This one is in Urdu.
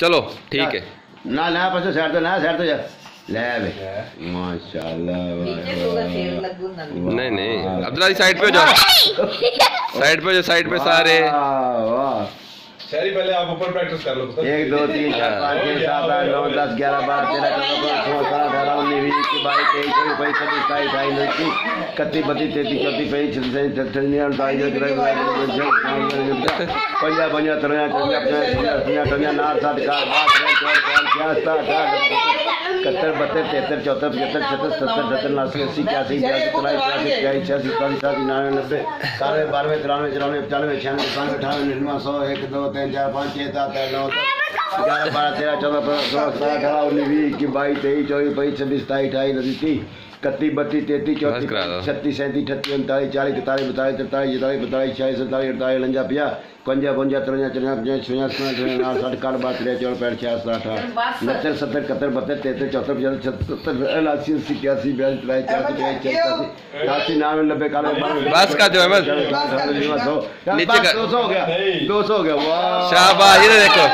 چلو۔ ٹھیک ہے۔ نہ نہ پسو سیر تو نہ سیر تو جا۔ لے بے ماشاء اللہ نہیں نہیں عبداللہ جی سائڈ پہ جا سائٹ پہ جا سائٹ پہ سارے۔ شہری پہلے آپ اوپر پریکٹس کر لو۔ ایک دو تین چار پانچ چھ سات آٹھ نو دس گیارہ بار تیرہ چودہ کتی پیتی چوتی تر سات چار کتر بہتر تیتر چوتر پیتر چھہتر ستر ستر ناسی اسی کیا اکیاسی بیاسی تراسی تراسی اکیاسی چھیاسی ستاسی ستاسی ننانوے نبے کاروے باروے ترانوے چرانوے پچانوے چھیانوے ستانوے اٹھانوے ننوا سو ایک دو تین چار پانچ چیتا تیر نو تا گارہ بارہ تیرہ چودہ پندرہ سولہ سترہ اٹھارہ انیس بیس اکیس بائیس تیئیس چوبیس پچیس چھبیس ستائیس اٹھائیس انتیس تیس کتی بتی تیتی چوتی ستی سینتیس ٹھتی انتالیس چالیس اکتالیس بتالیس ترتالیس چالیس بتالیس چھیالیس سینتالیس اڑتالیس لنجا پیا پنجا پنجا ترجا چرجا پنجا سنا سونا چھوجا ساٹھ کار بات ریا چور پینٹ چھیا ساٹھ آٹھ انہتر ستر بتر تیتر چوتر چوہتر چھتر ایل آسی اسی کیا سی بیاری اکیاسی بیالیس تراسی چاسی تریاسی چاسی اٹھاسی نوے نبے اکانوے بس کا جو ہے بس دو سو ہو گیا دو سو ہو گیا شاہ یہ دیکھو